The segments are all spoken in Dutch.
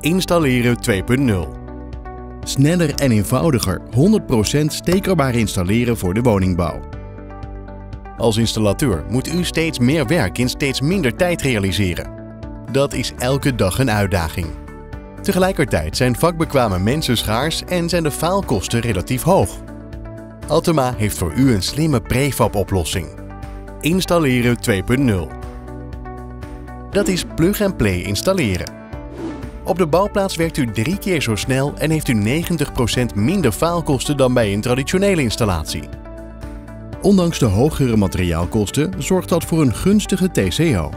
Installeren 2.0. Sneller en eenvoudiger 100% stekelbaar installeren voor de woningbouw. Als installateur moet u steeds meer werk in steeds minder tijd realiseren. Dat is elke dag een uitdaging. Tegelijkertijd zijn vakbekwame mensen schaars en zijn de faalkosten relatief hoog. Altema heeft voor u een slimme prefab oplossing. Installeren 2.0. Dat is plug-and-play installeren. Op de bouwplaats werkt u drie keer zo snel en heeft u 90% minder faalkosten dan bij een traditionele installatie. Ondanks de hogere materiaalkosten zorgt dat voor een gunstige TCO.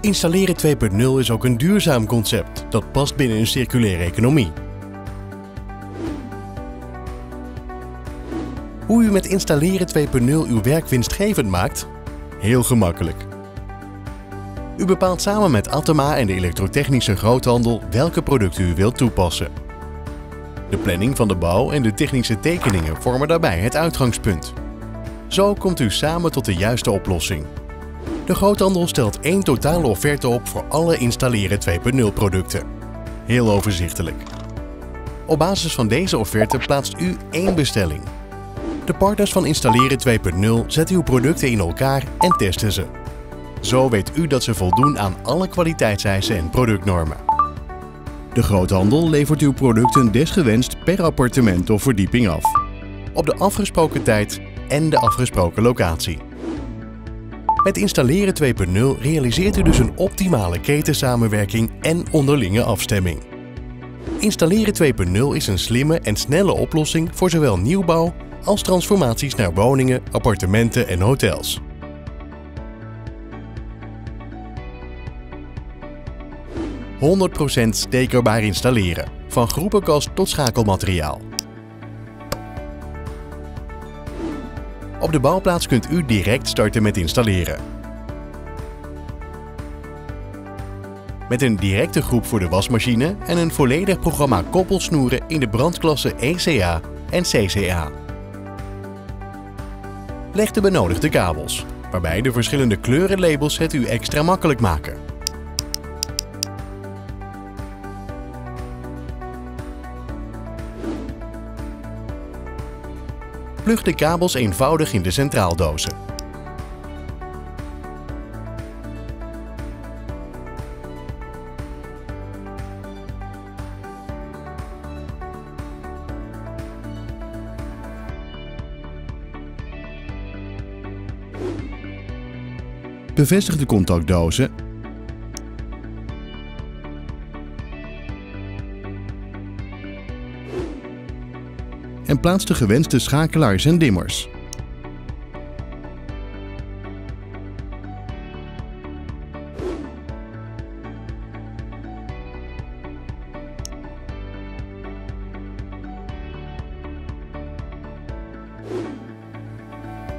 Installeren 2.0 is ook een duurzaam concept dat past binnen een circulaire economie. Hoe u met Installeren 2.0 uw werk winstgevend maakt? Heel gemakkelijk. U bepaalt samen met Atema en de elektrotechnische groothandel welke producten u wilt toepassen. De planning van de bouw en de technische tekeningen vormen daarbij het uitgangspunt. Zo komt u samen tot de juiste oplossing. De groothandel stelt één totale offerte op voor alle Installeren 2.0 producten. Heel overzichtelijk. Op basis van deze offerte plaatst u één bestelling. De partners van Installeren 2.0 zetten uw producten in elkaar en testen ze. Zo weet u dat ze voldoen aan alle kwaliteitseisen en productnormen. De groothandel levert uw producten desgewenst per appartement of verdieping af. Op de afgesproken tijd en de afgesproken locatie. Met Installeren 2.0 realiseert u dus een optimale ketensamenwerking en onderlinge afstemming. Installeren 2.0 is een slimme en snelle oplossing voor zowel nieuwbouw als transformaties naar woningen, appartementen en hotels. 100% stekerbaar installeren, van groepenkast tot schakelmateriaal. Op de bouwplaats kunt u direct starten met installeren. Met een directe groep voor de wasmachine en een volledig programma koppelsnoeren in de brandklasse ECA en CCA. Leg de benodigde kabels, waarbij de verschillende kleurenlabels het u extra makkelijk maken. Plug de kabels eenvoudig in de centraaldozen. Bevestig de contactdozen en plaats de gewenste schakelaars en dimmers.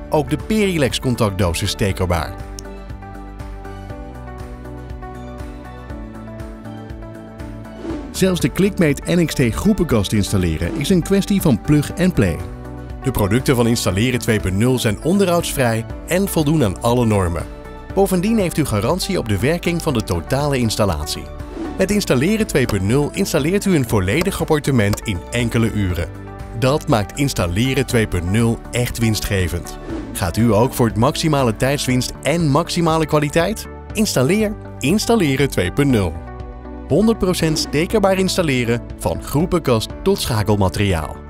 Ook de Perilex contactdoos is stekerbaar. Zelfs de ClickMate NXT groepenkast installeren is een kwestie van plug and play. De producten van Installeren 2.0 zijn onderhoudsvrij en voldoen aan alle normen. Bovendien heeft u garantie op de werking van de totale installatie. Met Installeren 2.0 installeert u een volledig appartement in enkele uren. Dat maakt Installeren 2.0 echt winstgevend. Gaat u ook voor het maximale tijdswinst en maximale kwaliteit? Installeer Installeren 2.0. 100% stekerbaar installeren van groepenkast tot schakelmateriaal.